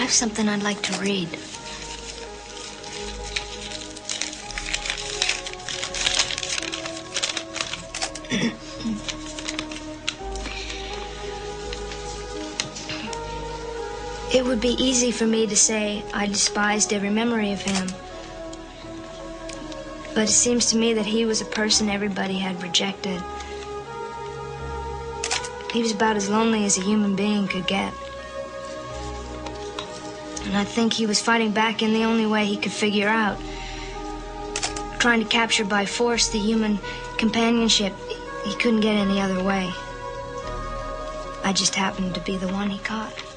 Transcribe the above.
have something I'd like to read. it would be easy for me to say I despised every memory of him. But it seems to me that he was a person everybody had rejected. He was about as lonely as a human being could get. And I think he was fighting back in the only way he could figure out. Trying to capture by force the human companionship he couldn't get any other way. I just happened to be the one he caught.